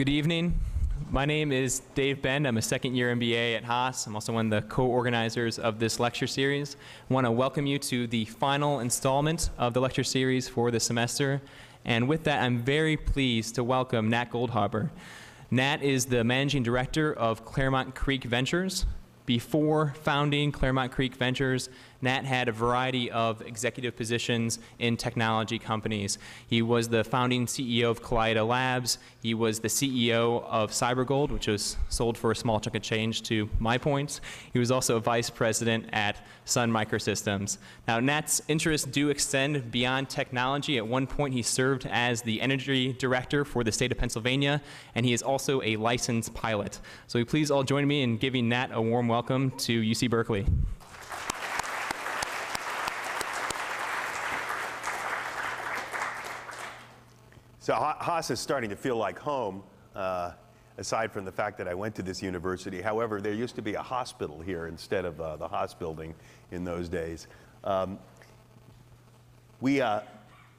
Good evening. My name is Dave Bend. I'm a second year MBA at Haas. I'm also one of the co-organizers of this lecture series. I want to welcome you to the final installment of the lecture series for the semester. And with that, I'm very pleased to welcome Nat Goldhaber. Nat is the managing director of Claremont Creek Ventures. Before founding Claremont Creek Ventures, Nat had a variety of executive positions in technology companies. He was the founding CEO of Kaleida Labs. He was the CEO of CyberGold, which was sold for a small chunk of change to MyPoints. He was also a vice president at Sun Microsystems. Now, Nat's interests do extend beyond technology. At one point, he served as the energy director for the state of Pennsylvania, and he is also a licensed pilot. So, please all join me in giving Nat a warm welcome to UC Berkeley. So Haas is starting to feel like home, uh, aside from the fact that I went to this university. However, there used to be a hospital here instead of uh, the Haas building in those days. Um, we, uh,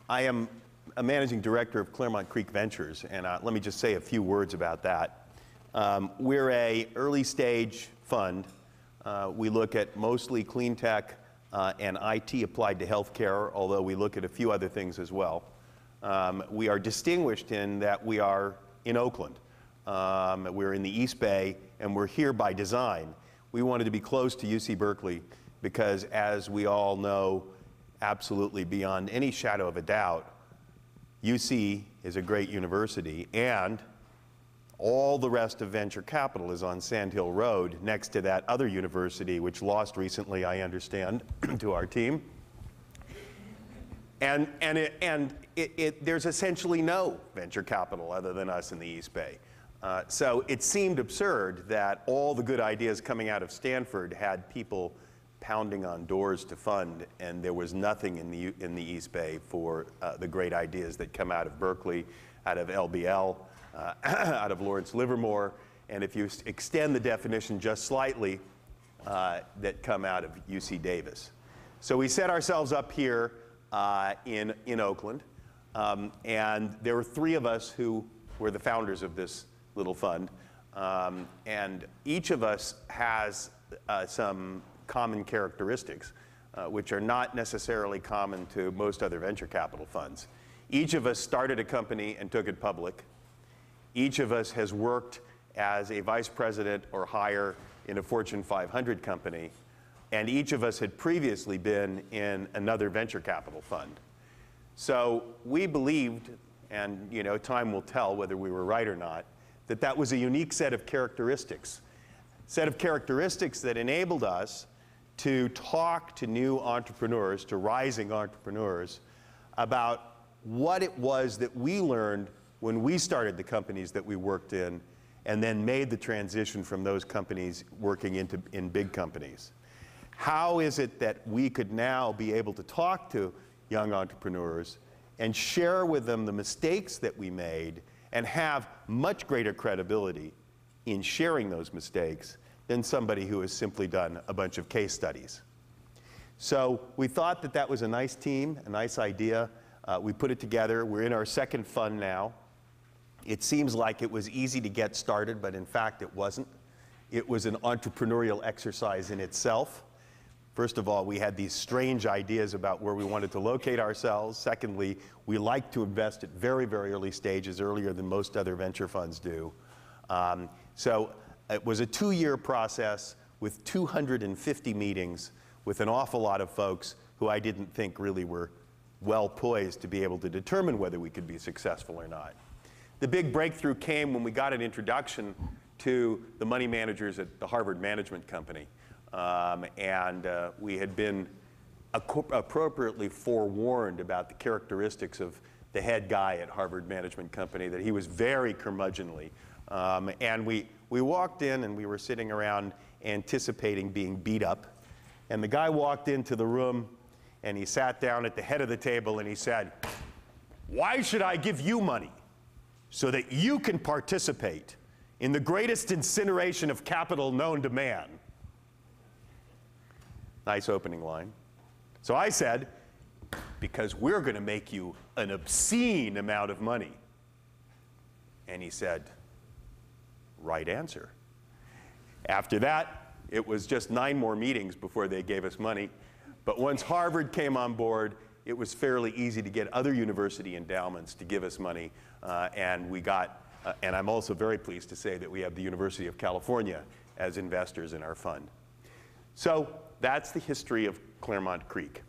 I am a managing director of Claremont Creek Ventures, and uh, let me just say a few words about that. Um, we're a early stage fund. Uh, we look at mostly clean tech uh, and IT applied to healthcare, although we look at a few other things as well. Um, we are distinguished in that we are in Oakland. Um, we're in the East Bay, and we're here by design. We wanted to be close to UC Berkeley because, as we all know, absolutely beyond any shadow of a doubt, UC is a great university, and all the rest of venture capital is on Sand Hill Road next to that other university, which lost recently, I understand, to our team. And, and, it, and it, it, there's essentially no venture capital other than us in the East Bay. Uh, so it seemed absurd that all the good ideas coming out of Stanford had people pounding on doors to fund, and there was nothing in the, in the East Bay for uh, the great ideas that come out of Berkeley, out of LBL, uh, out of Lawrence Livermore, and if you extend the definition just slightly, uh, that come out of UC Davis. So we set ourselves up here uh, in, in Oakland. Um, and there were three of us who were the founders of this little fund. Um, and each of us has uh, some common characteristics, uh, which are not necessarily common to most other venture capital funds. Each of us started a company and took it public. Each of us has worked as a vice president or higher in a Fortune 500 company. And each of us had previously been in another venture capital fund. So we believed, and you know, time will tell whether we were right or not, that that was a unique set of characteristics. Set of characteristics that enabled us to talk to new entrepreneurs, to rising entrepreneurs, about what it was that we learned when we started the companies that we worked in and then made the transition from those companies working into in big companies. How is it that we could now be able to talk to young entrepreneurs and share with them the mistakes that we made and have much greater credibility in sharing those mistakes than somebody who has simply done a bunch of case studies. So we thought that that was a nice team, a nice idea. Uh, we put it together. We're in our second fund now. It seems like it was easy to get started, but in fact it wasn't. It was an entrepreneurial exercise in itself. First of all, we had these strange ideas about where we wanted to locate ourselves. Secondly, we like to invest at very, very early stages, earlier than most other venture funds do. Um, so it was a two year process with 250 meetings with an awful lot of folks who I didn't think really were well poised to be able to determine whether we could be successful or not. The big breakthrough came when we got an introduction to the money managers at the Harvard Management Company. Um, and uh, we had been appropriately forewarned about the characteristics of the head guy at Harvard Management Company, that he was very curmudgeonly. Um, and we, we walked in and we were sitting around anticipating being beat up. And the guy walked into the room and he sat down at the head of the table and he said, Why should I give you money? So that you can participate in the greatest incineration of capital known to man. Nice opening line. So I said, Because we're going to make you an obscene amount of money. And he said, Right answer. After that, it was just nine more meetings before they gave us money. But once Harvard came on board, it was fairly easy to get other university endowments to give us money. Uh, and we got, uh, and I'm also very pleased to say that we have the University of California as investors in our fund. So that's the history of Claremont Creek.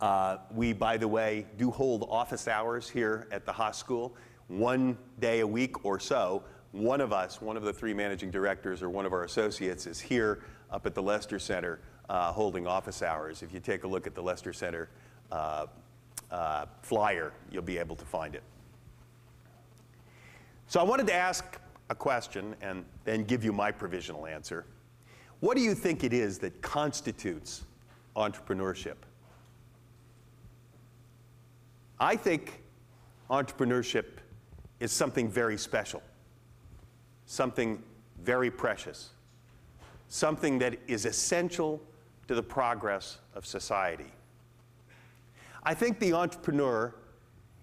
Uh, we, by the way, do hold office hours here at the Haas School, one day a week or so. One of us, one of the three managing directors or one of our associates is here up at the Lester Center uh, holding office hours. If you take a look at the Lester Center uh, uh, flyer, you'll be able to find it. So I wanted to ask a question and then give you my provisional answer. What do you think it is that constitutes entrepreneurship? I think entrepreneurship is something very special, something very precious, something that is essential to the progress of society. I think the entrepreneur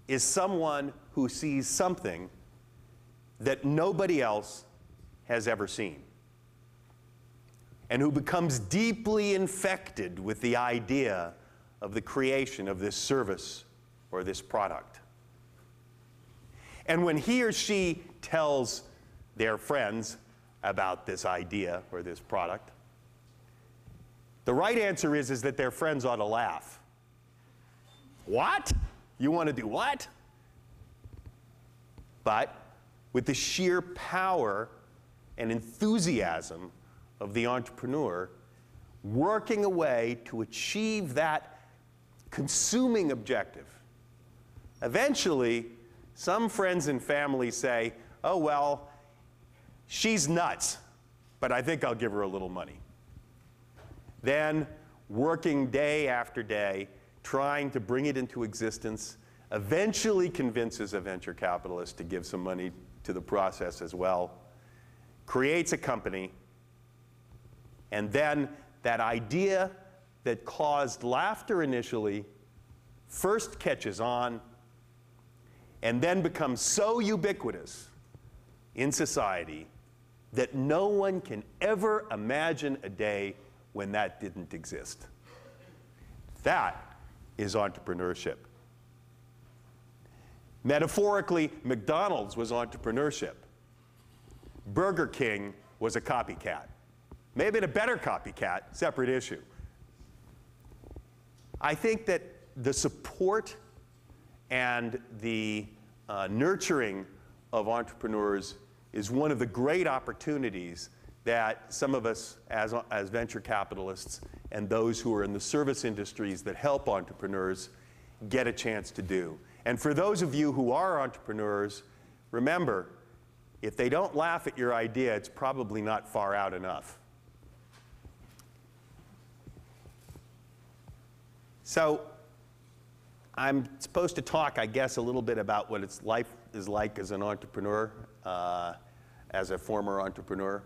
is someone who sees something that nobody else has ever seen and who becomes deeply infected with the idea of the creation of this service or this product. And when he or she tells their friends about this idea or this product, the right answer is, is that their friends ought to laugh. What? You want to do what? But with the sheer power and enthusiasm of the entrepreneur, working a way to achieve that consuming objective. Eventually, some friends and family say, oh, well, she's nuts, but I think I'll give her a little money. Then, working day after day, trying to bring it into existence, eventually convinces a venture capitalist to give some money to the process as well, creates a company, and then that idea that caused laughter initially first catches on and then becomes so ubiquitous in society that no one can ever imagine a day when that didn't exist. That is entrepreneurship. Metaphorically, McDonald's was entrepreneurship. Burger King was a copycat. May have been a better copycat, separate issue. I think that the support and the uh, nurturing of entrepreneurs is one of the great opportunities that some of us as, as venture capitalists and those who are in the service industries that help entrepreneurs get a chance to do. And for those of you who are entrepreneurs, remember, if they don't laugh at your idea, it's probably not far out enough. So I'm supposed to talk, I guess, a little bit about what its life is like as an entrepreneur, uh, as a former entrepreneur.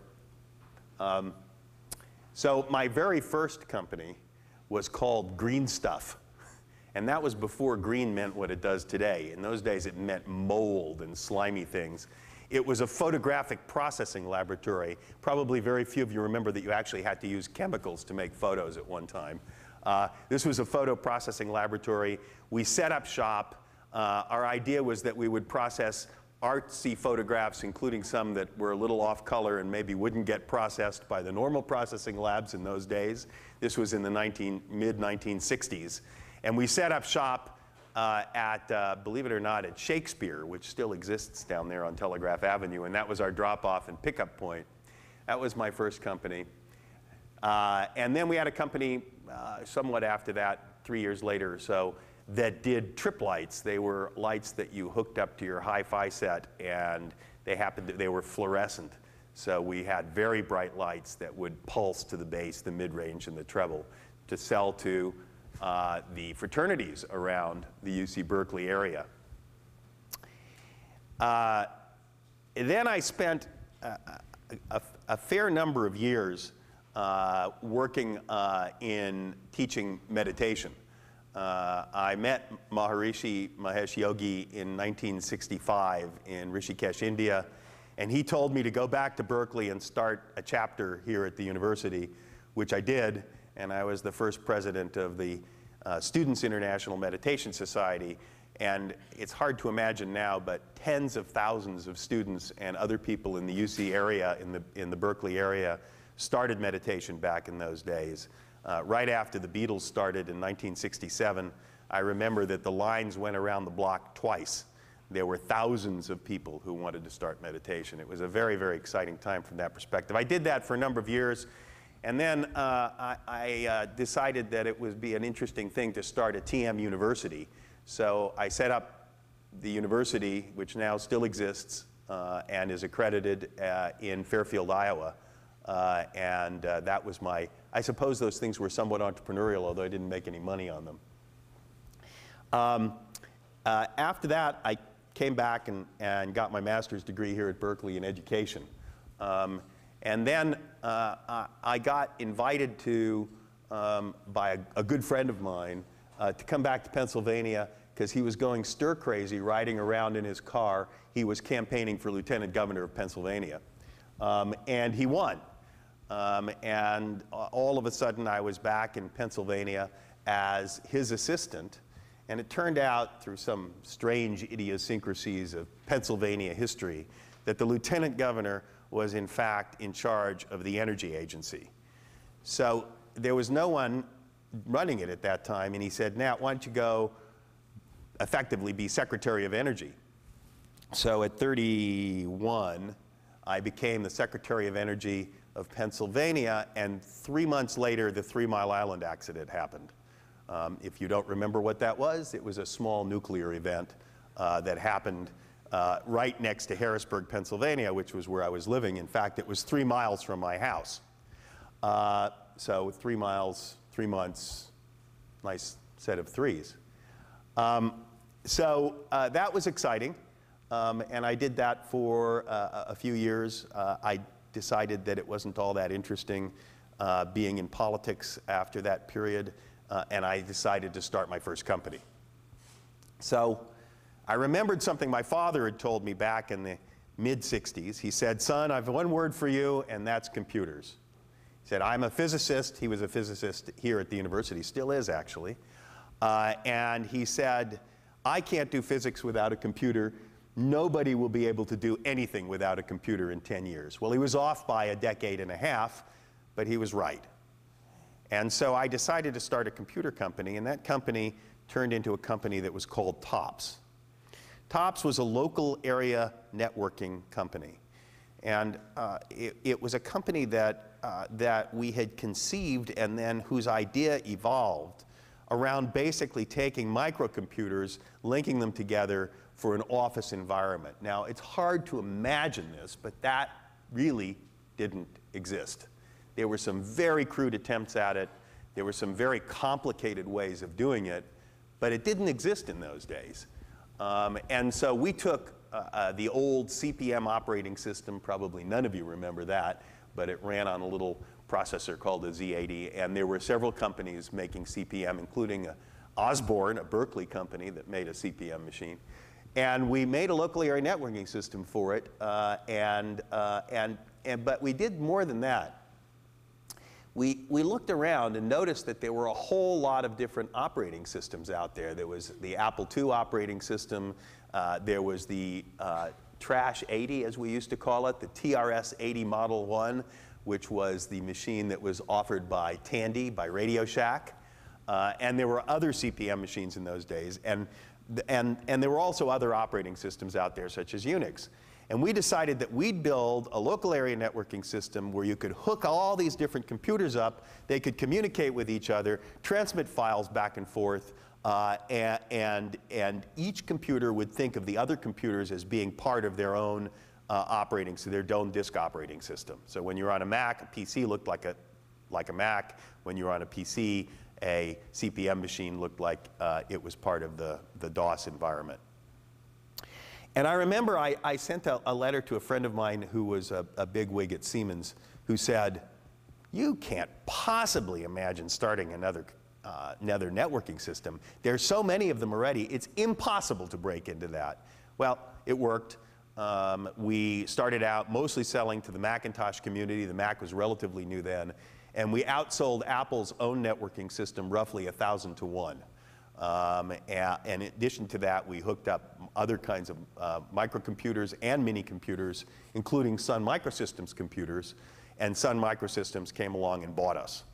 Um, so my very first company was called Green Stuff. And that was before green meant what it does today. In those days, it meant mold and slimy things. It was a photographic processing laboratory. Probably very few of you remember that you actually had to use chemicals to make photos at one time. Uh, this was a photo processing laboratory. We set up shop. Uh, our idea was that we would process artsy photographs, including some that were a little off color and maybe wouldn't get processed by the normal processing labs in those days. This was in the mid 1960s. And we set up shop uh, at, uh, believe it or not, at Shakespeare, which still exists down there on Telegraph Avenue, and that was our drop off and pickup point. That was my first company. Uh, and then we had a company uh, somewhat after that, three years later or so, that did trip lights. They were lights that you hooked up to your hi-fi set, and they happened to, they were fluorescent. So we had very bright lights that would pulse to the bass, the mid-range, and the treble to sell to uh, the fraternities around the UC Berkeley area. Uh, then I spent a, a, a, fair number of years uh, working uh, in teaching meditation. Uh, I met Maharishi Mahesh Yogi in 1965 in Rishikesh, India, and he told me to go back to Berkeley and start a chapter here at the university, which I did, and I was the first president of the uh, Students International Meditation Society. And it's hard to imagine now, but tens of thousands of students and other people in the UC area, in the, in the Berkeley area, started meditation back in those days. Uh, right after the Beatles started in 1967, I remember that the lines went around the block twice. There were thousands of people who wanted to start meditation. It was a very, very exciting time from that perspective. I did that for a number of years, and then uh, I, I uh, decided that it would be an interesting thing to start a TM university. So I set up the university, which now still exists uh, and is accredited uh, in Fairfield, Iowa. Uh, and uh, that was my, I suppose those things were somewhat entrepreneurial, although I didn't make any money on them. Um, uh, after that, I came back and, and got my master's degree here at Berkeley in education. Um, and then uh, I got invited to, um, by a, a, good friend of mine, uh, to come back to Pennsylvania because he was going stir crazy riding around in his car. He was campaigning for lieutenant governor of Pennsylvania. Um, and he won. Um, and all of a sudden, I was back in Pennsylvania as his assistant. And it turned out, through some strange idiosyncrasies of Pennsylvania history, that the lieutenant governor was, in fact, in charge of the energy agency. So there was no one running it at that time. And he said, Nat, why don't you go effectively be Secretary of Energy? So at 31, I became the Secretary of Energy of Pennsylvania, and three months later, the Three Mile Island accident happened. Um, if you don't remember what that was, it was a small nuclear event uh, that happened uh, right next to Harrisburg, Pennsylvania, which was where I was living. In fact, it was three miles from my house. Uh, so three miles, three months, nice set of threes. Um, so uh, that was exciting, um, and I did that for uh, a few years. Uh, I decided that it wasn't all that interesting uh, being in politics after that period, uh, and I decided to start my first company. So I remembered something my father had told me back in the mid 60s. He said, Son, I have one word for you, and that's computers. He said, I'm a physicist. He was a physicist here at the university, still is actually. Uh, and he said, I can't do physics without a computer, nobody will be able to do anything without a computer in 10 years. Well, he was off by a decade and a half, but he was right. And so I decided to start a computer company, and that company turned into a company that was called TOPS. TOPS was a local area networking company. And uh, it, it, was a company that, uh, that we had conceived and then whose idea evolved around basically taking microcomputers, linking them together for an office environment. Now, it's hard to imagine this, but that really didn't exist. There were some very crude attempts at it. There were some very complicated ways of doing it, but it didn't exist in those days. Um, and so we took uh, uh, the old CP/M operating system, probably none of you remember that, but it ran on a little processor called a Z80, and there were several companies making CP/M, including Osborne, a Berkeley company that made a CP/M machine. And we made a local area networking system for it, uh, and, uh, and, and, but we did more than that. We, we looked around and noticed that there were a whole lot of different operating systems out there. There was the Apple II operating system, uh, there was the uh, Trash 80, as we used to call it, the TRS 80 Model 1, which was the machine that was offered by Tandy, by Radio Shack. Uh, and there were other CP/M machines in those days. And and, and there were also other operating systems out there, such as Unix. And we decided that we'd build a local area networking system where you could hook all these different computers up, they could communicate with each other, transmit files back and forth, Uh, and, and, and each computer would think of the other computers as being part of their own uh, operating, so their own disk operating system. So when you're on a Mac, a PC looked like a, like a Mac. When you're on a PC, a CP/M machine looked like uh, it was part of the, the DOS environment. And I remember I, I sent a, a, letter to a friend of mine who was a, a big wig at Siemens who said, You can't possibly imagine starting another, uh, another networking system. There's so many of them already, it's impossible to break into that. Well, it worked. Um, we started out mostly selling to the Macintosh community. The Mac was relatively new then. And we outsold Apple's own networking system roughly 1,000 to 1. Um, and, in addition to that, we hooked up other kinds of uh, microcomputers and mini computers, including Sun Microsystems computers. And Sun Microsystems came along and bought us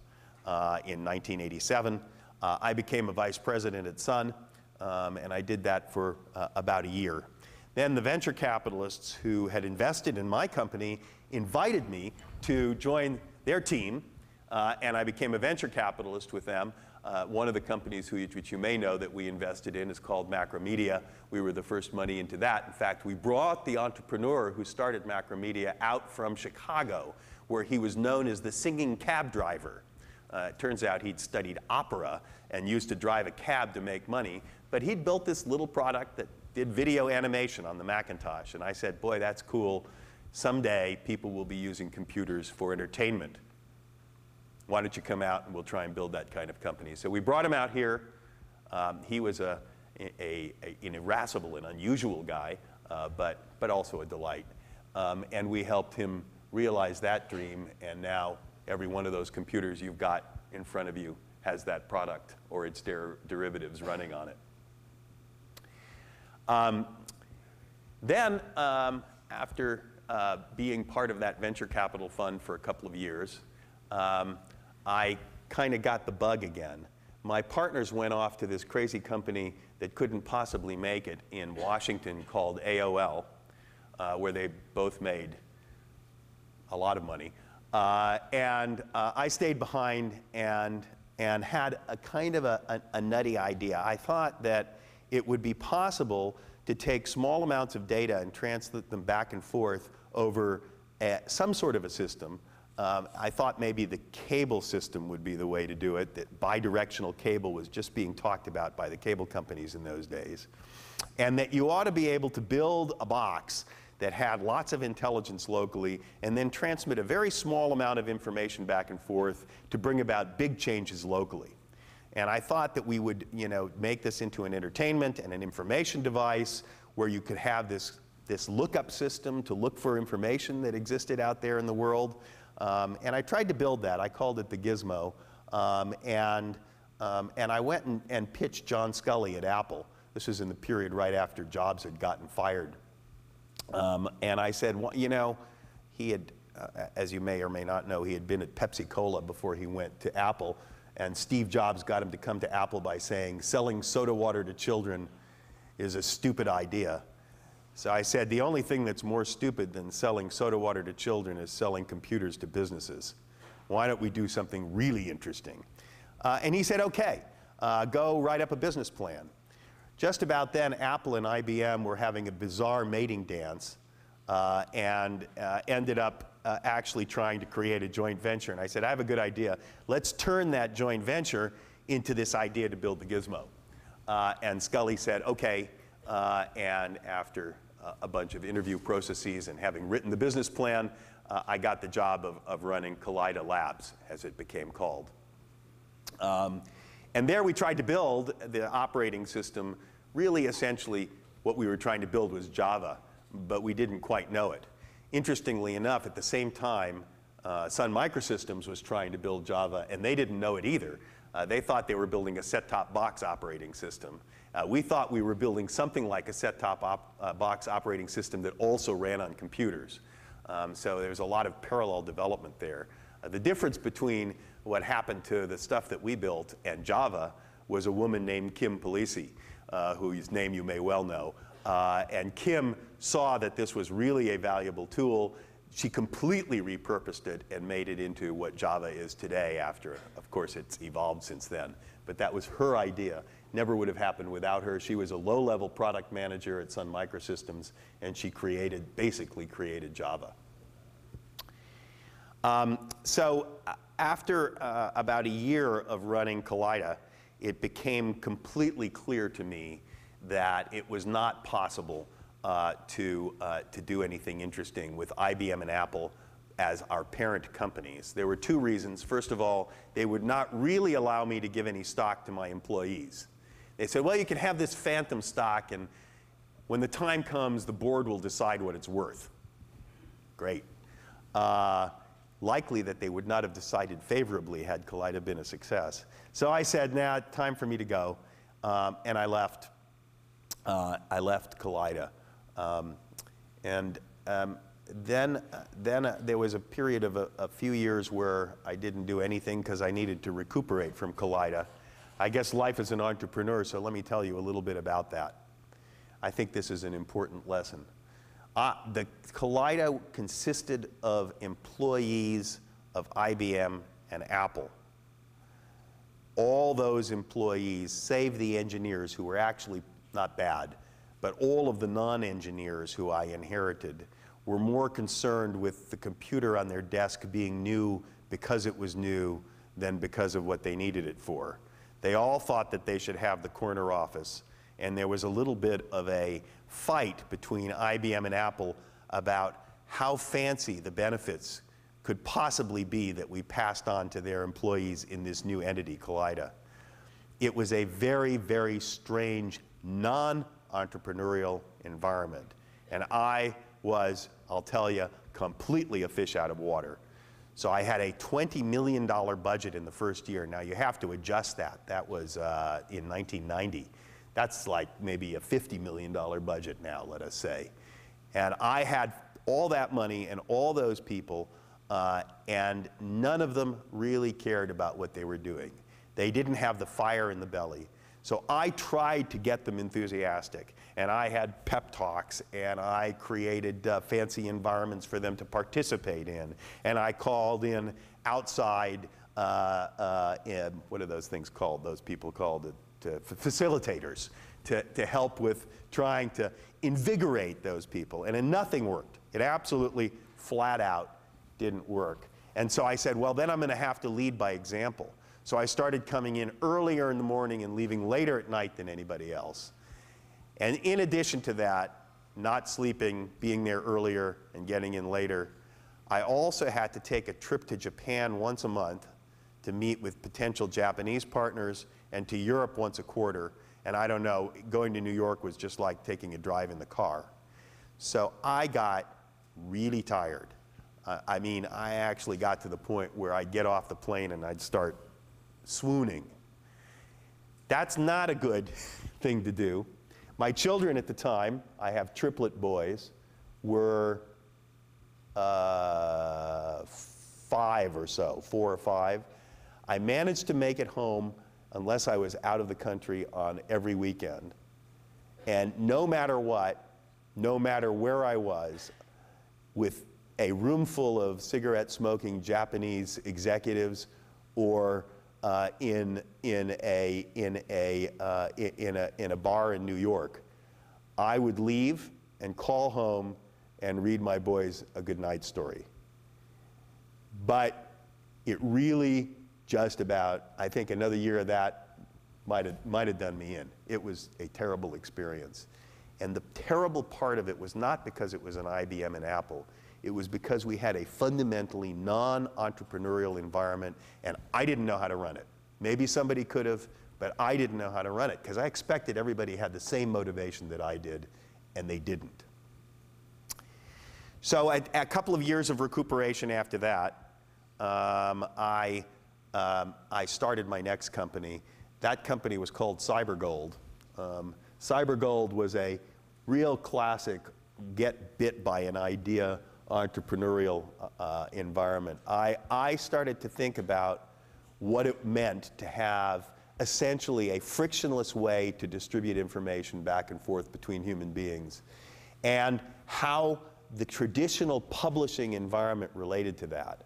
uh, in 1987. Uh, I became a vice president at Sun, um, and I did that for uh, about a year. Then the venture capitalists who had invested in my company invited me to join their team, uh, and I became a venture capitalist with them. Uh, one of the companies who, which you may know that we invested in is called Macromedia. We were the first money into that. In fact, we brought the entrepreneur who started Macromedia out from Chicago, where he was known as the singing cab driver. Uh, it turns out he'd studied opera and used to drive a cab to make money, but he'd built this little product that did video animation on the Macintosh. And I said, boy, that's cool. Someday people will be using computers for entertainment why don't you come out and we'll try and build that kind of company. So we brought him out here. Um, he was a, a, a, an irascible and unusual guy, uh, but, but also a delight. Um, and we helped him realize that dream, and now every one of those computers you've got in front of you has that product or its der derivatives running on it. Um, then, um, after uh, being part of that venture capital fund for a couple of years, um, I kind of got the bug again. My partners went off to this crazy company that couldn't possibly make it in Washington called AOL, uh, where they both made a lot of money. Uh, and uh, I stayed behind and, and had a kind of a, a, a nutty idea. I thought that it would be possible to take small amounts of data and translate them back and forth over a, some sort of a system um, I thought maybe the cable system would be the way to do it, that bidirectional cable was just being talked about by the cable companies in those days. And that you ought to be able to build a box that had lots of intelligence locally and then transmit a very small amount of information back and forth to bring about big changes locally. And I thought that we would, you know, make this into an entertainment and an information device where you could have this, this lookup system to look for information that existed out there in the world. Um, and I tried to build that. I called it the Gizmo. Um, and, um, and I went and, and pitched John Sculley at Apple. This was in the period right after Jobs had gotten fired. Um, and I said, well, you know, he had, uh, as you may or may not know, he had been at Pepsi Cola before he went to Apple. And Steve Jobs got him to come to Apple by saying, selling soda water to children is a stupid idea. So I said, the only thing that's more stupid than selling soda water to children is selling computers to businesses. Why don't we do something really interesting? Uh, and he said, okay, uh, go write up a business plan. Just about then, Apple and IBM were having a bizarre mating dance uh, and uh, ended up uh, actually trying to create a joint venture. And I said, I have a good idea. Let's turn that joint venture into this idea to build the gizmo. Uh, and Sculley said, okay, uh, and after uh, a bunch of interview processes and having written the business plan, uh, I got the job of, of running Kaleida Labs, as it became called. Um, and there we tried to build the operating system. Really, essentially, what we were trying to build was Java, but we didn't quite know it. Interestingly enough, at the same time, uh, Sun Microsystems was trying to build Java, and they didn't know it either. Uh, they thought they were building a set-top box operating system. Uh, we thought we were building something like a set-top op uh, box operating system that also ran on computers. Um, so there's a lot of parallel development there. Uh, the difference between what happened to the stuff that we built and Java was a woman named Kim Polese, uh, whose name you may well know. And Kim saw that this was really a valuable tool. She completely repurposed it and made it into what Java is today after, of course, it's evolved since then. But that was her idea never would have happened without her. She was a low-level product manager at Sun Microsystems, and she created, basically created Java. Um, so uh, after uh, about a year of running Kaleida, it became completely clear to me that it was not possible to, uh, to do anything interesting with IBM and Apple as our parent companies. There were two reasons. First of all, they would not really allow me to give any stock to my employees. They said, well, you can have this phantom stock, and when the time comes, the board will decide what it's worth. Great. Uh, likely that they would not have decided favorably had Kaleida been a success. So I said, now nah, time for me to go, um, and I left. Uh, I left Kaleida. Um, and um, then, then uh, there was a period of a, a, few years where I didn't do anything because I needed to recuperate from Kaleida. I guess life as an entrepreneur, so let me tell you a little bit about that. I think this is an important lesson. Uh, the Kaleida consisted of employees of IBM and Apple. All those employees, save the engineers who were actually not bad, but all of the non-engineers who I inherited were more concerned with the computer on their desk being new because it was new than because of what they needed it for. They all thought that they should have the corner office, and there was a little bit of a fight between IBM and Apple about how fancy the benefits could possibly be that we passed on to their employees in this new entity, Kaleida. It was a very, very strange, non entrepreneurial environment. And I was, I'll tell you, completely a fish out of water. So I had a $20 million budget in the first year. Now you have to adjust that. That was uh, in 1990. That's like maybe a $50 million budget now, let us say. And I had all that money and all those people, uh, and none of them really cared about what they were doing. They didn't have the fire in the belly. So I tried to get them enthusiastic, and I had pep talks, and I created uh, fancy environments for them to participate in, and I called in outside, uh, uh, in, what are those things called? Those people called it facilitators to, to help with trying to invigorate those people, and nothing worked. It absolutely flat out didn't work. And so I said, well, then I'm going to have to lead by example. So I started coming in earlier in the morning and leaving later at night than anybody else. And in addition to that, not sleeping, being there earlier, and getting in later, I also had to take a trip to Japan once a month to meet with potential Japanese partners and to Europe once a quarter. And I don't know, going to New York was just like taking a drive in the car. So I got really tired. Uh, I mean, I actually got to the point where I'd get off the plane and I'd start swooning. That's not a good thing to do. My children at the time, I have triplet boys, were uh, five or so, four or five. I managed to make it home unless I was out of the country on every weekend. And no matter what, no matter where I was, with a room full of cigarette smoking Japanese executives or uh, in, in, a, in, a, uh, in, a, in a bar in New York, I would leave and call home and read my boys a good night story. But it really just about, I think another year of that might have, might have done me in. It was a terrible experience. And the terrible part of it was not because it was an IBM and Apple. It was because we had a fundamentally non-entrepreneurial environment and I didn't know how to run it. Maybe somebody could have, but I didn't know how to run it because I expected everybody had the same motivation that I did and they didn't. So a, a couple of years of recuperation after that, um, I, um, I started my next company. That company was called CyberGold. Um, CyberGold was a real classic get bit by an idea entrepreneurial uh, environment, I, I started to think about what it meant to have essentially a frictionless way to distribute information back and forth between human beings, and how the traditional publishing environment related to that.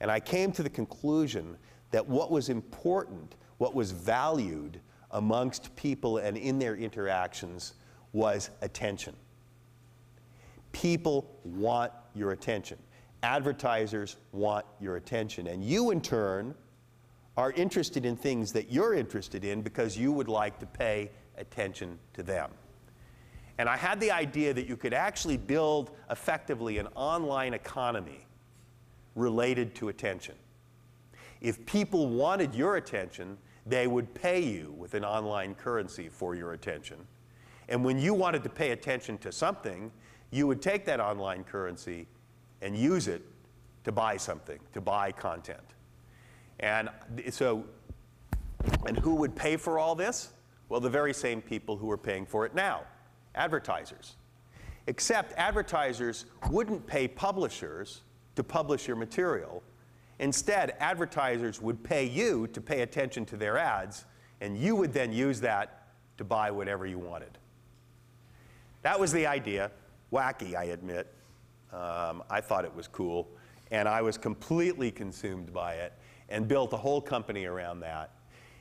And I came to the conclusion that what was important, what was valued amongst people and in their interactions was attention. People want your attention. Advertisers want your attention. And you, in turn, are interested in things that you're interested in because you would like to pay attention to them. And I had the idea that you could actually build effectively an online economy related to attention. If people wanted your attention, they would pay you with an online currency for your attention. And when you wanted to pay attention to something, you would take that online currency and use it to buy something, to buy content. And so, and who would pay for all this? Well, the very same people who are paying for it now advertisers. Except advertisers wouldn't pay publishers to publish your material. Instead, advertisers would pay you to pay attention to their ads, and you would then use that to buy whatever you wanted. That was the idea. Wacky, I admit. Um, I thought it was cool, and I was completely consumed by it and built a whole company around that.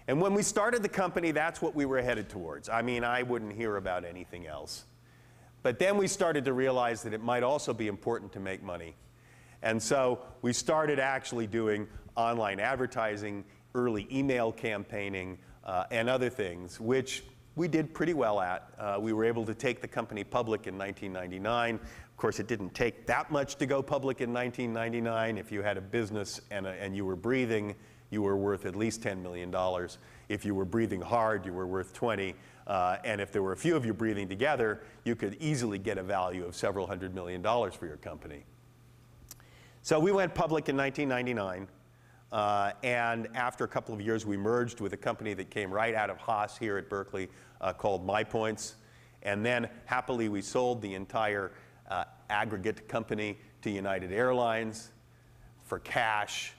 And when we started the company, that's what we were headed towards. I mean, I wouldn't hear about anything else. But then we started to realize that it might also be important to make money. And so we started actually doing online advertising, early email campaigning, uh, and other things, which we did pretty well at. Uh, we were able to take the company public in 1999. Of course, it didn't take that much to go public in 1999. If you had a business and, a, and you were breathing, you were worth at least $10 million. If you were breathing hard, you were worth 20. Uh, and if there were a few of you breathing together, you could easily get a value of several hundred million dollars for your company. So we went public in 1999. Uh, and after a couple of years, we merged with a company that came right out of Haas here at Berkeley uh, called MyPoints. And then happily, we sold the entire uh, aggregate company to United Airlines for cash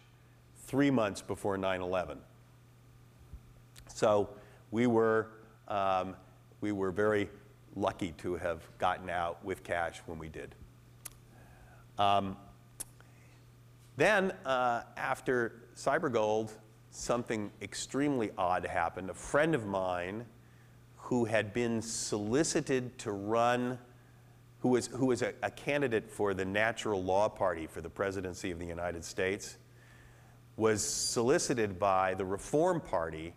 three months before 9 11. So we were, um, we were very lucky to have gotten out with cash when we did. Um, then, uh, after CyberGold, something extremely odd happened. A friend of mine who had been solicited to run, who was, who was a, a candidate for the Natural Law Party for the presidency of the United States, was solicited by the Reform Party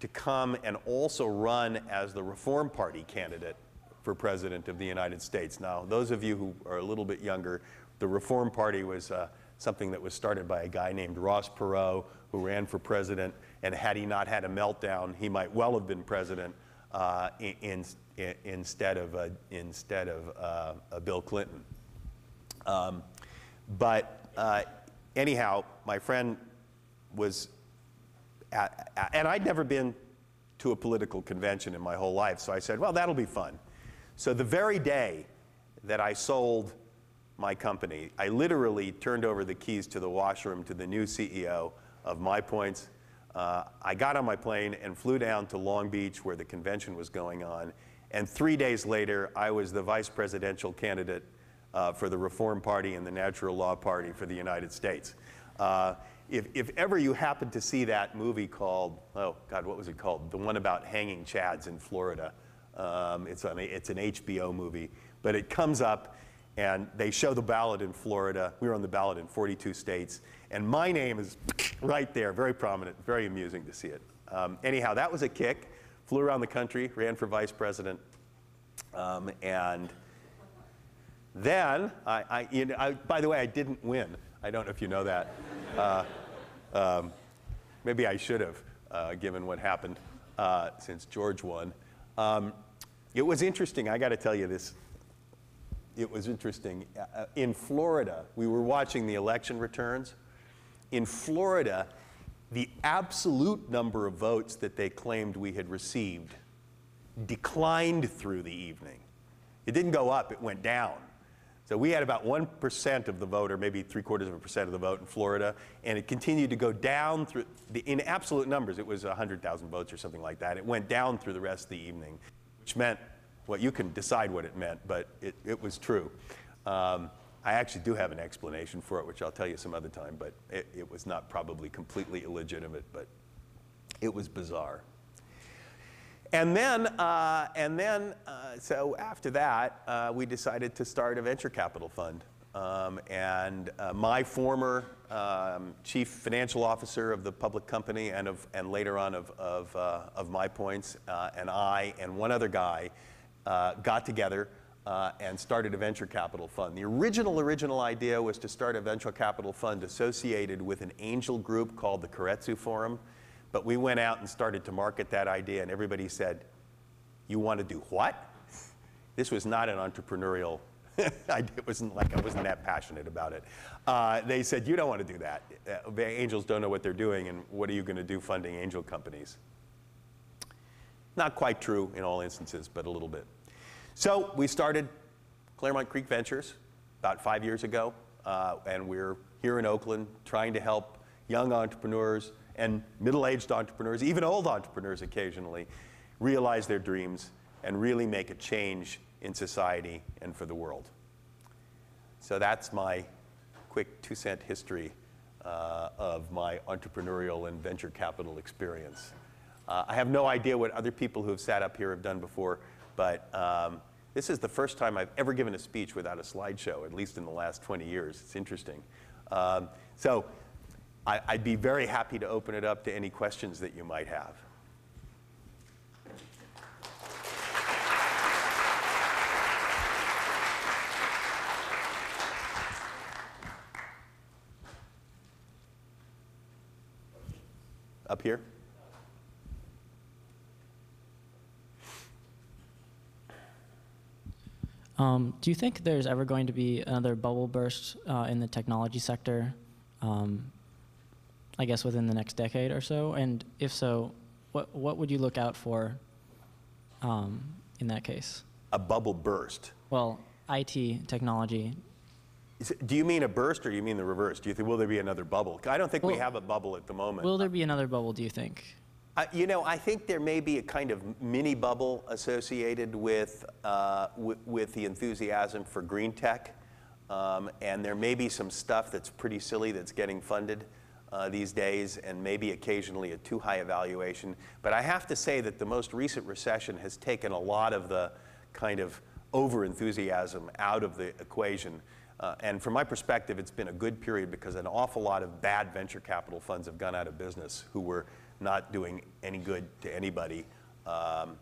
to come and also run as the Reform Party candidate for President of the United States. Now, those of you who are a little bit younger, the Reform Party was uh, something that was started by a guy named Ross Perot, who ran for president, and had he not had a meltdown, he might well have been president uh, in, in, instead of, instead of uh, Bill Clinton. Um, but uh, anyhow, my friend was, at, at, and I'd never been to a political convention in my whole life, so I said, well, that'll be fun. So the very day that I sold my company, I literally turned over the keys to the washroom to the new CEO of MyPoints. Uh, I got on my plane and flew down to Long Beach where the convention was going on. And three days later, I was the vice presidential candidate uh, for the Reform Party and the Natural Law Party for the United States. Uh, if, if ever you happen to see that movie called, oh God, what was it called? The one about hanging Chads in Florida. Um, it's, an, it's an HBO movie, but it comes up and they show the ballot in Florida. We were on the ballot in 42 states, and my name is right there, very prominent, very amusing to see it. Um, anyhow, that was a kick. Flew around the country, ran for vice president, um, and then, I, I, you know, I, by the way, I didn't win. I don't know if you know that. Uh, um, maybe I should have, uh, given what happened uh, since George won. Um, it was interesting, I got to tell you this. It was interesting. Uh, in Florida, we were watching the election returns. In Florida, the absolute number of votes that they claimed we had received declined through the evening. It didn't go up, it went down. So we had about 1% of the vote, or maybe three quarters of a percent of the vote in Florida, and it continued to go down through, the, in absolute numbers, it was 100,000 votes or something like that. It went down through the rest of the evening, which meant, well, you can decide what it meant, but it, it was true. Um, I actually do have an explanation for it, which I'll tell you some other time, but it, it was not probably completely illegitimate, but it was bizarre. And then, uh, and then, uh, so after that, uh, we decided to start a venture capital fund. Um, and uh, my former um, chief financial officer of the public company and, of, and later on of, of, uh, of MyPoints uh, and I and one other guy uh, got together uh, and started a venture capital fund. The original, original idea was to start a venture capital fund associated with an angel group called the Keiretsu Forum. But we went out and started to market that idea, and everybody said, You want to do what? This was not an entrepreneurial idea. It wasn't like I wasn't that passionate about it. Uh, they said, You don't want to do that. Uh, angels don't know what they're doing, and what are you going to do funding angel companies? Not quite true in all instances, but a little bit. So we started Claremont Creek Ventures about five years ago, uh, and we're here in Oakland trying to help young entrepreneurs and middle-aged entrepreneurs, even old entrepreneurs occasionally, realize their dreams and really make a change in society and for the world. So that's my quick two-cent history uh, of my entrepreneurial and venture capital experience. Uh, I have no idea what other people who have sat up here have done before, but um, this is the first time I've ever given a speech without a slideshow, at least in the last 20 years. It's interesting. Um, so I, I'd be very happy to open it up to any questions that you might have. Up here? Um, do you think there's ever going to be another bubble burst uh, in the technology sector? Um, I guess within the next decade or so, and if so, what what would you look out for um, in that case? A bubble burst. Well, IT technology. Do you mean a burst or do you mean the reverse? Do you think will there be another bubble? I don't think we have a bubble at the moment. Will there be another bubble? Do you think? Uh, you know, I think there may be a kind of mini bubble associated with, uh, with the enthusiasm for green tech. Um, and there may be some stuff that's pretty silly that's getting funded uh, these days, and maybe occasionally a too high evaluation. But I have to say that the most recent recession has taken a lot of the kind of over enthusiasm out of the equation. Uh, and from my perspective, it's been a good period because an awful lot of bad venture capital funds have gone out of business who were not doing any good to anybody. Um,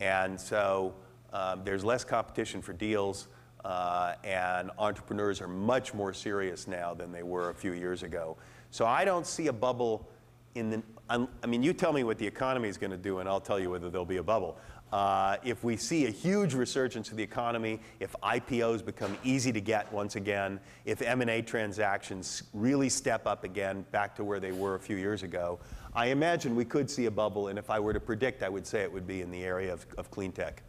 and so um, there's less competition for deals, uh, and entrepreneurs are much more serious now than they were a few years ago. So I don't see a bubble in the, I mean, you tell me what the economy is going to do, and I'll tell you whether there'll be a bubble. Uh, if we see a huge resurgence of the economy, if IPOs become easy to get once again, if M&A transactions really step up again back to where they were a few years ago, I imagine we could see a bubble, and if I were to predict, I would say it would be in the area of, of clean tech.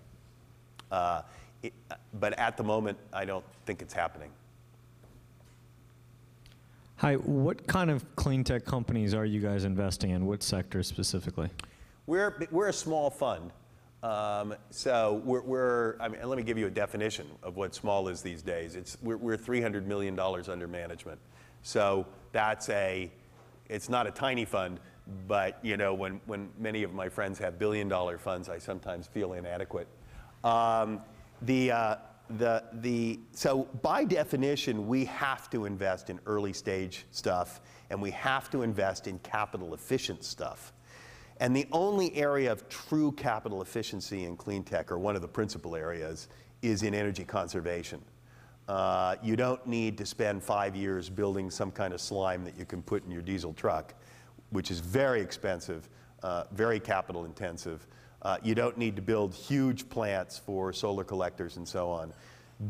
Uh, it, but at the moment, I don't think it's happening. Hi, what kind of clean tech companies are you guys investing in? What sector specifically? We're, we're a small fund. Um, so we're, we're, I mean, let me give you a definition of what small is these days. It's, we're, we're $300 million under management. So that's a, it's not a tiny fund, but you know, when, when many of my friends have billion dollar funds, I sometimes feel inadequate. Um, the, uh, the, the, so by definition, we have to invest in early stage stuff and we have to invest in capital efficient stuff. And the only area of true capital efficiency in clean tech, or one of the principal areas, is in energy conservation. Uh, you don't need to spend five years building some kind of slime that you can put in your diesel truck, which is very expensive, uh, very capital intensive. Uh, you don't need to build huge plants for solar collectors and so on.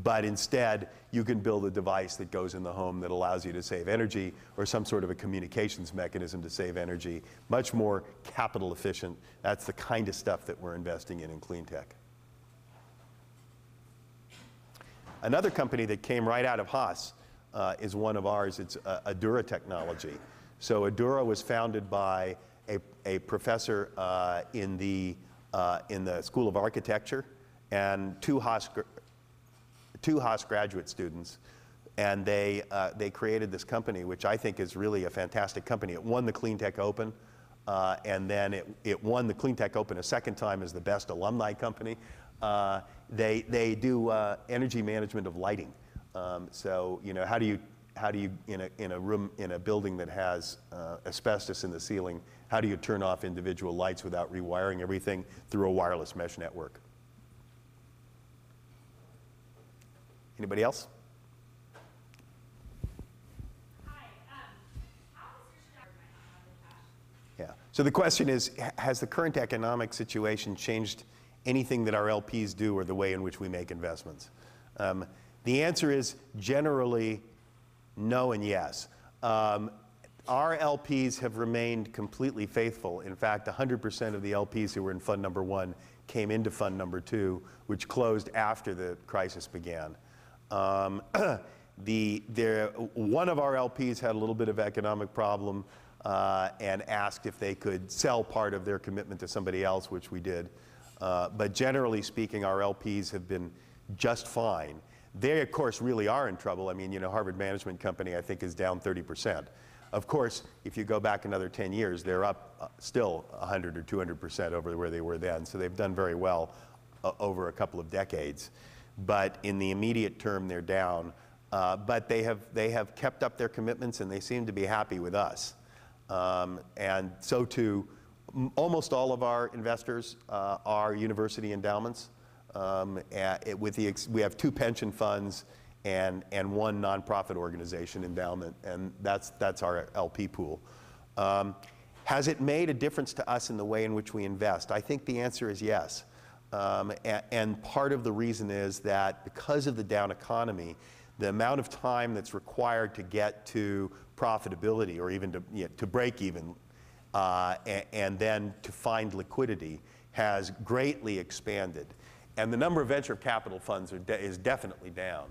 But instead, you can build a device that goes in the home that allows you to save energy or some sort of a communications mechanism to save energy. Much more capital efficient. That's the kind of stuff that we're investing in in clean tech. Another company that came right out of Haas uh, is one of ours. It's uh, Adura Technology. So Adura was founded by a, a professor uh, in, the, uh, in the School of Architecture and two Haas, two Haas graduate students. And they, uh, they created this company, which I think is really a fantastic company. It won the Cleantech Open uh, and then it, it won the Cleantech Open a second time as the best alumni company. Uh, they, they do uh, energy management of lighting. Um, so, you know, how do you, how do you in, a, in a room, in a building that has uh, asbestos in the ceiling, how do you turn off individual lights without rewiring everything through a wireless mesh network? Anybody else? Yeah. So the question is, has the current economic situation changed anything that our LPs do or the way in which we make investments? Um, the answer is generally no and yes. Um, our LPs have remained completely faithful. In fact, 100% of the LPs who were in fund number one came into fund number two, which closed after the crisis began. Um, the, there, one of our LPs had a little bit of economic problem uh, and asked if they could sell part of their commitment to somebody else, which we did. Uh, but generally speaking, our LPs have been just fine. They, of course, really are in trouble. I mean, you know, Harvard Management Company, I think, is down 30%. Of course, if you go back another 10 years, they're up uh, still 100 or 200% over where they were then. So they've done very well uh, over a couple of decades. But in the immediate term, they're down. Uh, but they have, they have kept up their commitments and they seem to be happy with us. Um, and so too, almost all of our investors uh, are university endowments. Um, with the we have two pension funds and, and one nonprofit organization endowment, and that's, that's our LP pool. Um, has it made a difference to us in the way in which we invest? I think the answer is yes. Um, a- and part of the reason is that because of the down economy, the amount of time that's required to get to profitability or even to, you know, to break even uh, a- and then to find liquidity has greatly expanded. And the number of venture capital funds de- is definitely down.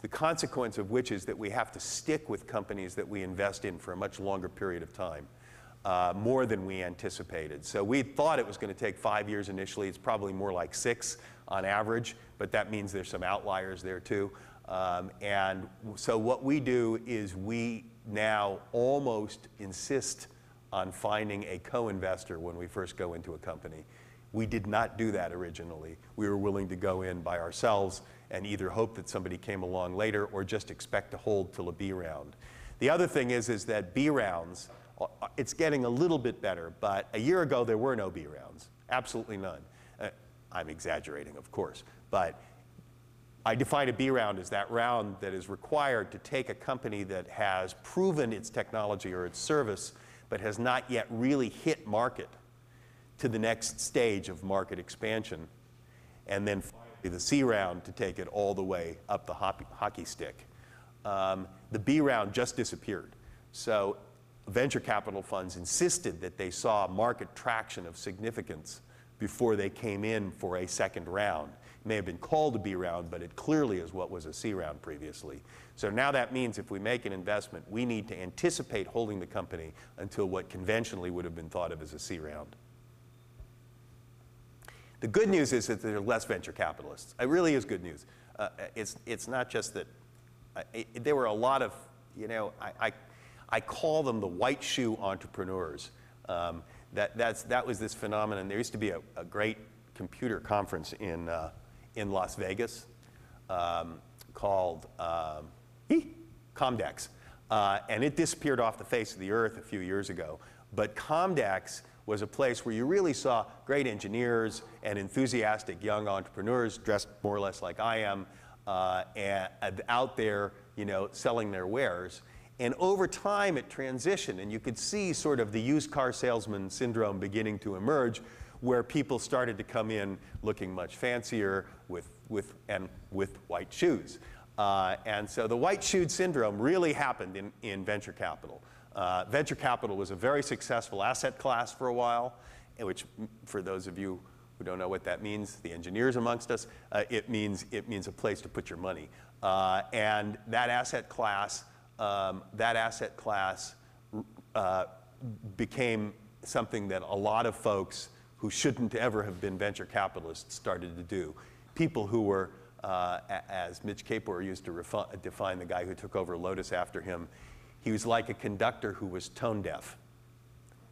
The consequence of which is that we have to stick with companies that we invest in for a much longer period of time, uh, more than we anticipated. So we thought it was going to take five years initially. It's probably more like six on average, but that means there's some outliers there too. Um, and so what we do is we now almost insist on finding a co-investor when we first go into a company. We did not do that originally. We were willing to go in by ourselves and either hope that somebody came along later or just expect to hold till a B round. The other thing is, is that B rounds, uh, it's getting a little bit better, but a year ago there were no B rounds, absolutely none. Uh, I'm exaggerating, of course, but I define a B round as that round that is required to take a company that has proven its technology or its service, but has not yet really hit market to the next stage of market expansion, and then finally the C round to take it all the way up the hockey, stick. Um, the B round just disappeared. So venture capital funds insisted that they saw market traction of significance before they came in for a second round. It may have been called a B round, but it clearly is what was a C round previously. So now that means if we make an investment, we need to anticipate holding the company until what conventionally would have been thought of as a C round. The good news is that there are less venture capitalists. It really is good news. Uh, it's, it's not just that uh, it, there were a lot of, you know, I, I, I call them the white shoe entrepreneurs. Um, that, that's, that was this phenomenon. There used to be a, a great computer conference in, uh, in Las Vegas um, called um, Comdex. Uh, and it disappeared off the face of the earth a few years ago. But Comdex was a place where you really saw great engineers and enthusiastic young entrepreneurs dressed more or less like I am uh, and, and out there, you know, selling their wares. And over time, it transitioned, and you could see sort of the used car salesman syndrome beginning to emerge, where people started to come in looking much fancier with, with, and with white shoes. Uh, and so the white shoe syndrome really happened in, in venture capital. Uh, venture capital was a very successful asset class for a while, which, for those of you who don't know what that means, the engineers amongst us, uh, it, means, it means a place to put your money. Uh, and that asset class, um, that asset class uh, became something that a lot of folks who shouldn't ever have been venture capitalists started to do. People who were, uh, as Mitch Kapor used to define the guy who took over Lotus after him, he was like a conductor who was tone deaf.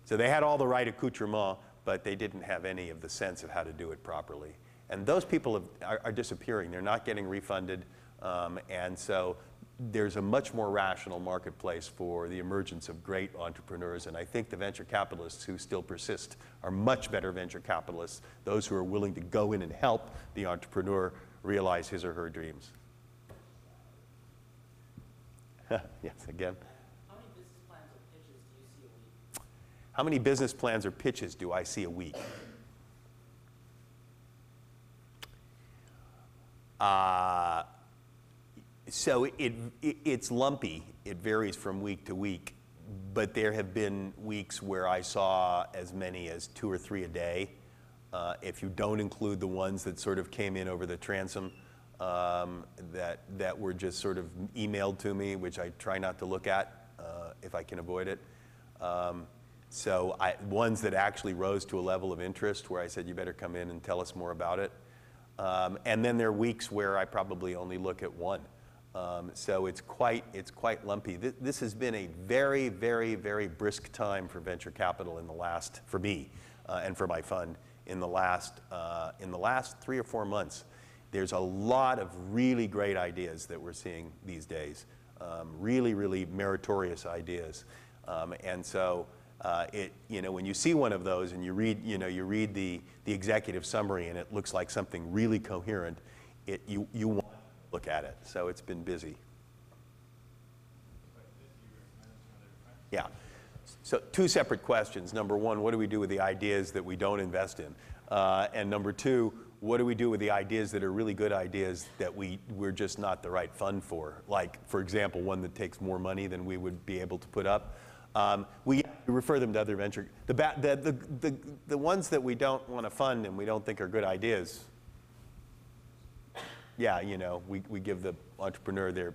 So they had all the right accoutrement, but they didn't have any of the sense of how to do it properly. And those people have, are, are disappearing. They're not getting refunded. Um, and so there's a much more rational marketplace for the emergence of great entrepreneurs. And I think the venture capitalists who still persist are much better venture capitalists, those who are willing to go in and help the entrepreneur realize his or her dreams. yes, again. How many business plans or pitches do I see a week? Uh, so it, it, it's lumpy. It varies from week to week. But there have been weeks where I saw as many as two or three a day. Uh, if you don't include the ones that sort of came in over the transom, um, that, that were just sort of emailed to me, which I try not to look at uh, if I can avoid it. Um, so I, ones that actually rose to a level of interest where I said, you better come in and tell us more about it. Um, and then there are weeks where I probably only look at one. Um, so it's quite, it's quite lumpy. This, this, has been a very, very, very brisk time for venture capital in the last, for me uh, and for my fund, in the last, uh, in the last three or four months. There's a lot of really great ideas that we're seeing these days, um, really, really meritorious ideas. Um, and so uh, it, you know, when you see one of those and you read, you know, you read the, the executive summary and it looks like something really coherent, it, you, you want to look at it. So it's been busy. Yeah. So two separate questions. Number one, what do we do with the ideas that we don't invest in? Uh, and number two, what do we do with the ideas that are really good ideas that we, we're just not the right fund for? Like, for example, one that takes more money than we would be able to put up. Um, we refer them to other venture, the, the, the, the, the ones that we don't want to fund and we don't think are good ideas, yeah, you know, we, we give the entrepreneur their,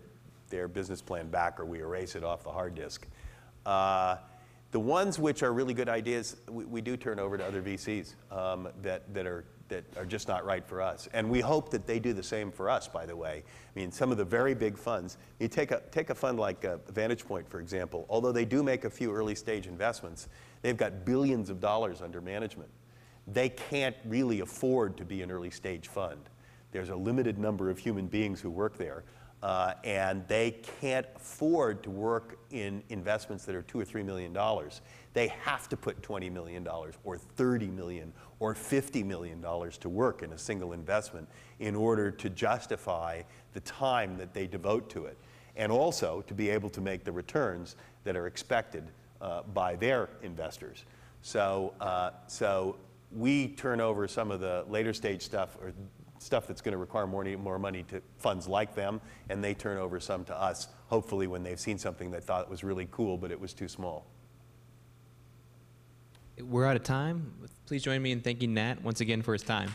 their business plan back or we erase it off the hard disk. Uh, the ones which are really good ideas, we, we do turn over to other VCs um, that, that are that are just not right for us. And we hope that they do the same for us, by the way. I mean, some of the very big funds, you take a, take a fund like uh, Vantage Point, for example, although they do make a few early stage investments, they've got billions of dollars under management. They can't really afford to be an early stage fund. There's a limited number of human beings who work there. Uh, and they can't afford to work in investments that are two or three million dollars. They have to put 20 million dollars or 30 million or 50 million dollars to work in a single investment in order to justify the time that they devote to it, and also to be able to make the returns that are expected uh, by their investors. So, uh, so we turn over some of the later stage stuff or stuff that's going to require more, more money to funds like them, and they turn over some to us, hopefully when they've seen something they thought was really cool, but it was too small. We're out of time. Please join me in thanking Nat once again for his time.